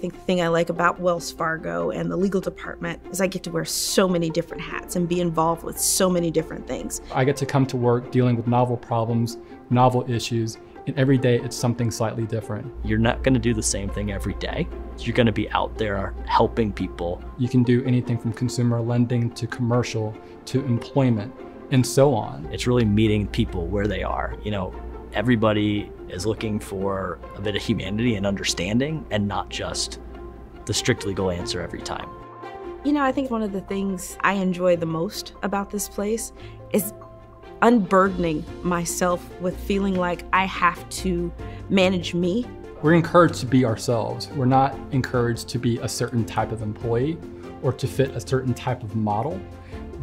think the thing I like about Wells Fargo and the legal department is I get to wear so many different hats and be involved with so many different things. I get to come to work dealing with novel problems, novel issues, and every day it's something slightly different. You're not going to do the same thing every day. You're going to be out there helping people. You can do anything from consumer lending to commercial to employment and so on. It's really meeting people where they are. You know, everybody is looking for a bit of humanity and understanding and not just the strict legal answer every time. You know, I think one of the things I enjoy the most about this place is unburdening myself with feeling like I have to manage me. We're encouraged to be ourselves. We're not encouraged to be a certain type of employee or to fit a certain type of model.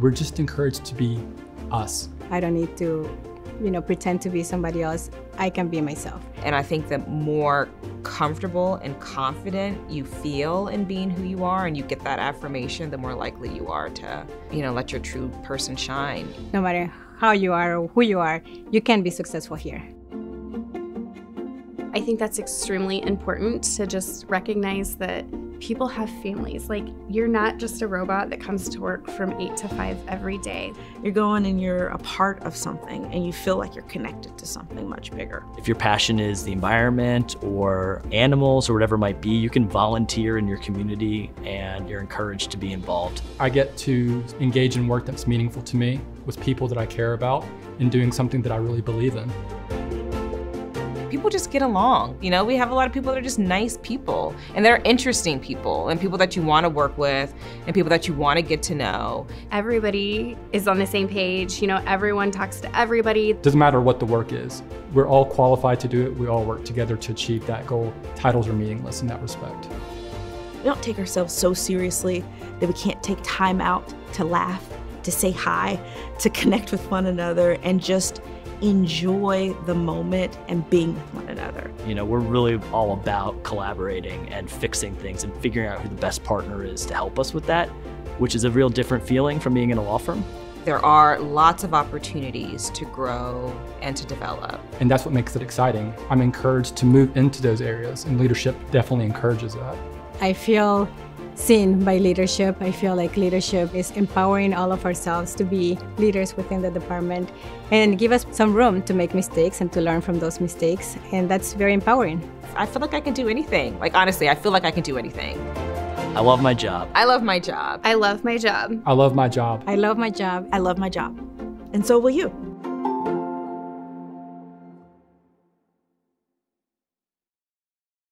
We're just encouraged to be us. I don't need to, you know, pretend to be somebody else. I can be myself. And I think the more comfortable and confident you feel in being who you are and you get that affirmation, the more likely you are to, you know, let your true person shine. No matter how you are or who you are, you can be successful here. I think that's extremely important to just recognize that people have families. Like, you're not just a robot that comes to work from 8 to 5 every day. You're going and you're a part of something and you feel like you're connected to something much bigger. If your passion is the environment or animals or whatever it might be, you can volunteer in your community and you're encouraged to be involved. I get to engage in work that's meaningful to me with people that I care about and doing something that I really believe in people just get along. You know, we have a lot of people that are just nice people and they're interesting people and people that you want to work with and people that you want to get to know. Everybody is on the same page. You know, everyone talks to everybody. Doesn't matter what the work is. We're all qualified to do it. We all work together to achieve that goal. Titles are meaningless in that respect. We don't take ourselves so seriously that we can't take time out to laugh, to say hi, to connect with one another, and just enjoy the moment and being with one another. You know, we're really all about collaborating and fixing things and figuring out who the best partner is to help us with that, which is a real different feeling from being in a law firm. There are lots of opportunities to grow and to develop. And that's what makes it exciting. I'm encouraged to move into those areas, and leadership definitely encourages that. I feel seen by leadership. I feel like leadership is empowering all of ourselves to be leaders within the department and give us some room to make mistakes and to learn from those mistakes. And that's very empowering. I feel like I can do anything. Like, honestly, I feel like I can do anything. I love my job. I love my job. I love my job. I love my job. I love my job. I love my job. And so will you.